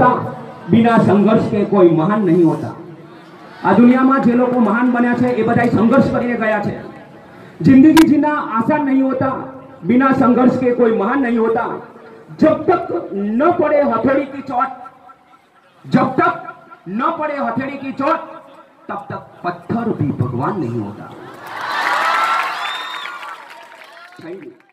होता, बिना સંઘર્ષ કે કોઈ મહાન નહીં હોતા આ દુનિયામાં જે લોકો મહાન બન્યા છે એ બધા સંઘર્ષ કરીને ગયા છે ज़िंदगी जीना आसान नहीं होता, बिना संघर्ष के कोई महान नहीं होता। जब तक न पड़े हथेड़ी की चोट, जब तक न पड़े हथेड़ी की चोट, तब तक पत्थर भी भगवान नहीं होता। Thank you